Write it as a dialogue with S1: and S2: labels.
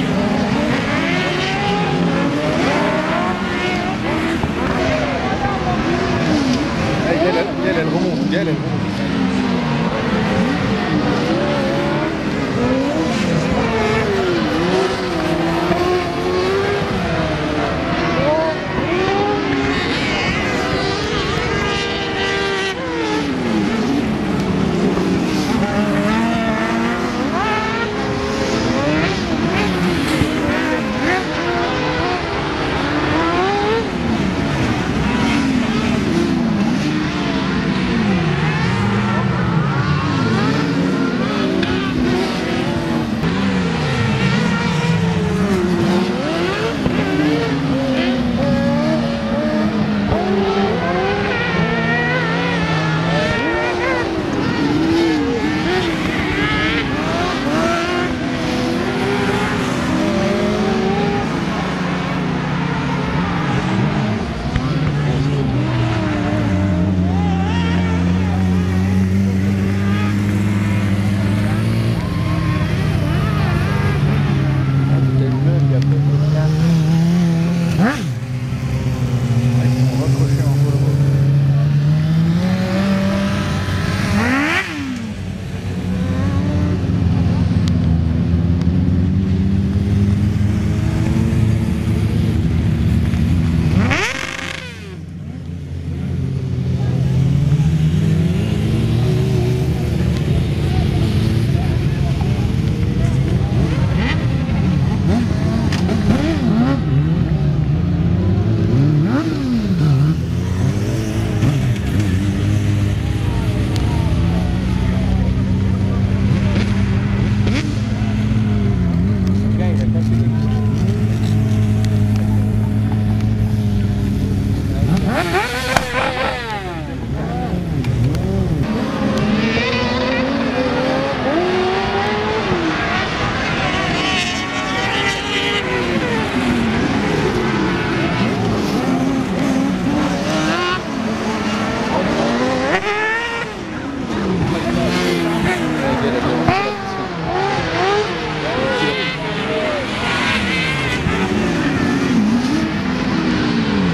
S1: you.